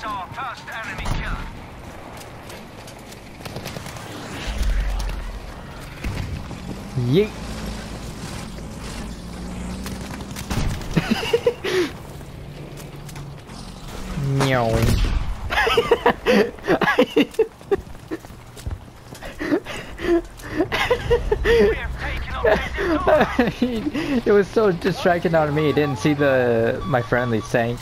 That's our First enemy killer. Yeet. Meow. It was so distracting on me. He didn't see the my friendly sank.